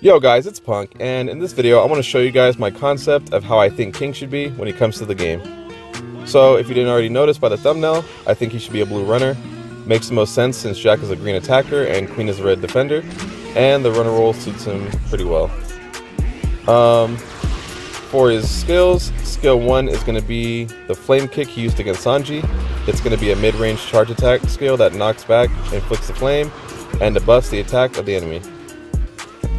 Yo guys, it's Punk, and in this video I want to show you guys my concept of how I think King should be when he comes to the game. So if you didn't already notice by the thumbnail, I think he should be a blue runner. Makes the most sense since Jack is a green attacker and Queen is a red defender, and the runner role suits him pretty well. Um, for his skills, skill 1 is going to be the flame kick he used against Sanji. It's going to be a mid-range charge attack skill that knocks back, inflicts the flame, and debuffs the attack of the enemy.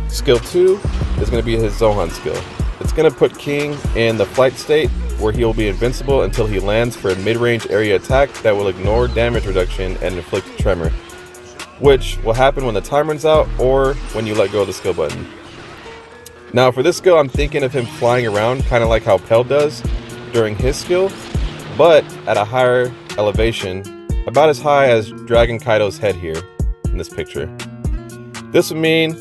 Skill 2 is going to be his Zoan skill. It's going to put King in the flight state where he will be invincible until he lands for a mid-range area attack that will ignore damage reduction and inflict tremor, which will happen when the time runs out or when you let go of the skill button. Now for this skill I'm thinking of him flying around kind of like how Pell does during his skill, but at a higher elevation, about as high as Dragon Kaido's head here in this picture. This would mean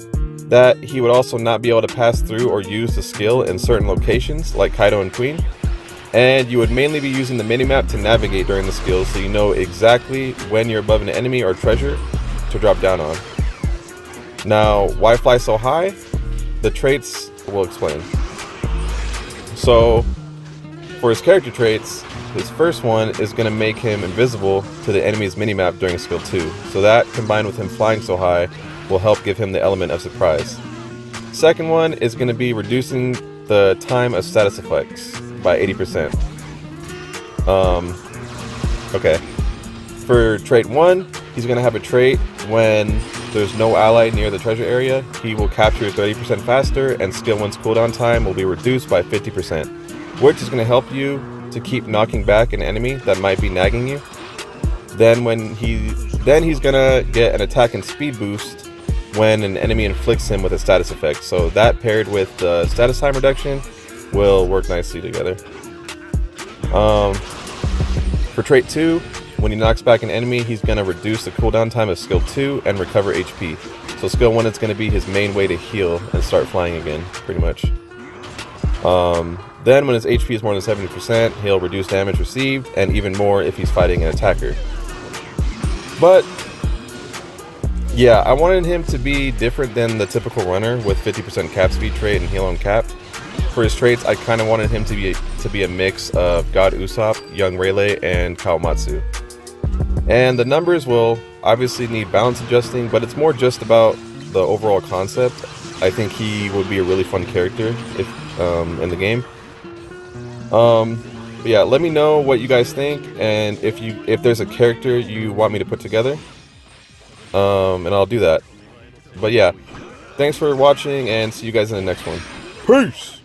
that he would also not be able to pass through or use the skill in certain locations like Kaido and Queen. And you would mainly be using the minimap to navigate during the skill so you know exactly when you're above an enemy or treasure to drop down on. Now, why fly so high? The traits will explain. So, for his character traits, his first one is going to make him invisible to the enemy's minimap during skill 2. So that, combined with him flying so high, will help give him the element of surprise. Second one is going to be reducing the time of status effects by 80%. Um, okay. For trait 1, he's going to have a trait when there's no ally near the treasure area, he will capture 30% faster and skill 1's cooldown time will be reduced by 50%, which is going to help you to keep knocking back an enemy that might be nagging you. Then when he then he's gonna get an attack and speed boost when an enemy inflicts him with a status effect. So that paired with the status time reduction will work nicely together. Um, for trait 2, when he knocks back an enemy, he's going to reduce the cooldown time of skill 2 and recover HP. So skill 1 is going to be his main way to heal and start flying again, pretty much. Um, then when his HP is more than 70%, he'll reduce damage received, and even more if he's fighting an attacker. But yeah, I wanted him to be different than the typical runner with 50% cap speed trait and heal on cap. For his traits, I kind of wanted him to be to be a mix of God Usopp, Young Rayleigh, and Kawamatsu. And the numbers will obviously need balance adjusting, but it's more just about the overall concept. I think he would be a really fun character if um, in the game. Um, yeah, let me know what you guys think, and if you if there's a character you want me to put together um, and I'll do that. But yeah, thanks for watching, and see you guys in the next one. Peace!